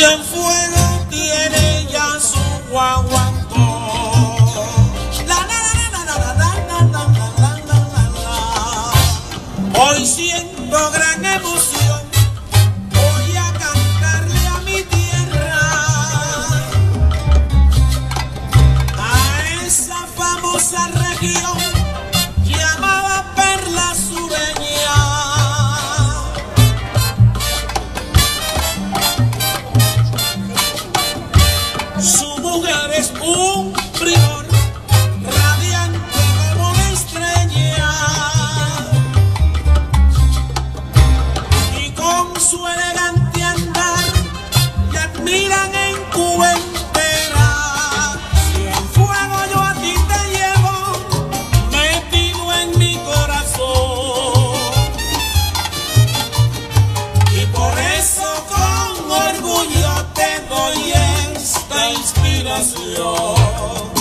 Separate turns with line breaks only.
Em su elegante andar le admiran en Cuba entera. Si en fuego yo a ti te llevo, metido en mi corazón. Y por eso con orgullo te doy esta inspiración.